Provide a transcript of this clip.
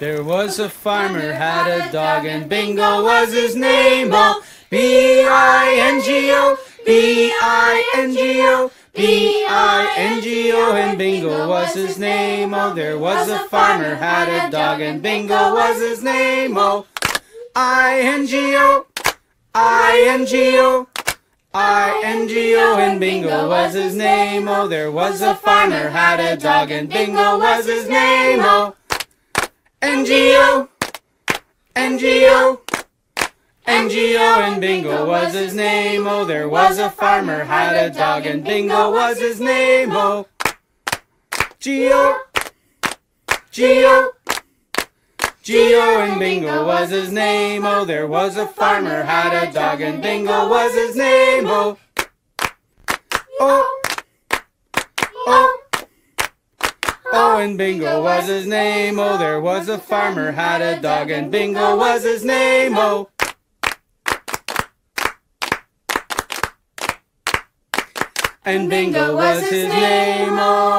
There was a farmer had a dog and Bingo was his name. Oh, B-I-N-G-O, B-I-N-G-O, B-I-N-G-O and Bingo was his name. Oh, there was a farmer had a dog and Bingo was his name. Oh, I-N-G-O, I-N-G-O. I-N-G-O oh, oh, and Bingo was his name. Oh, there was a farmer had a dog and Bingo was his name. Oh, N-G-O, N-G-O, N-G-O and Bingo was his name. Oh, there was a farmer had a dog and Bingo was his name. Oh, G-O, G-O, G-O and Bingo was his name. Oh, there was a farmer had a dog and Bingo was his name. Oh, oh, oh. Oh, and Bingo was his name. Oh, there was a farmer had a dog and Bingo was his name. Oh. And Bingo was his name. Oh.